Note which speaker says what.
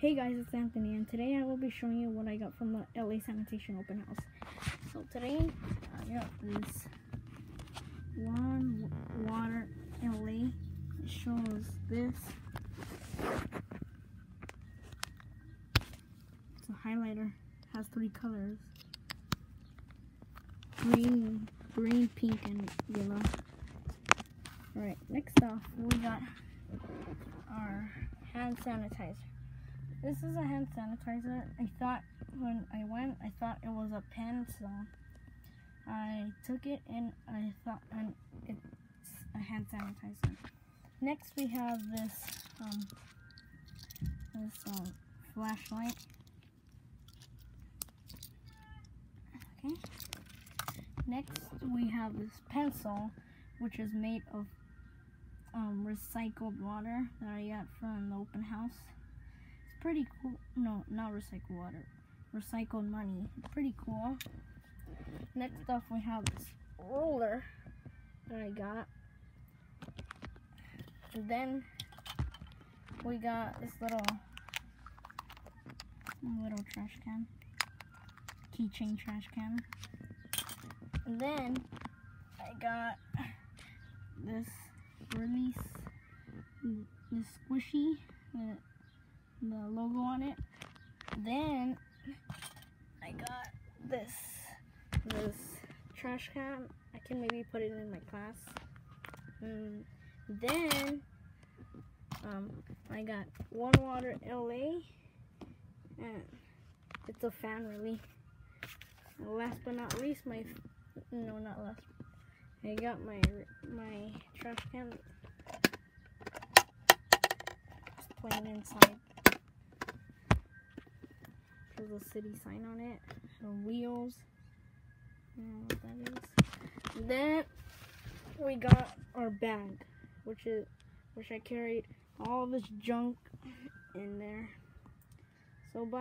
Speaker 1: Hey guys, it's Anthony, and today I will be showing you what I got from the LA Sanitation Open House. So today I got this one water LA. It shows this. It's a highlighter. Has three colors: green, green, pink, and yellow. All right. Next off, we got our hand sanitizer. This is a hand sanitizer. I thought when I went, I thought it was a pen, so I took it and I thought and it's a hand sanitizer. Next, we have this um, this um, flashlight. Okay. Next, we have this pencil, which is made of um, recycled water that I got from the open house pretty cool. No, not recycled water. Recycled money. Pretty cool. Next up, we have this roller that I got. And then we got this little little trash can. Keychain trash can. And then I got this release this squishy uh, the logo on it. Then I got this this trash can. I can maybe put it in my class. And then um, I got One Water LA, and it's a fan really. Last but not least, my no, not last. I got my my trash can. Just plain inside. There's a city sign on it. The wheels. what that is. then we got our bag, which is which I carried all this junk in there. So bye.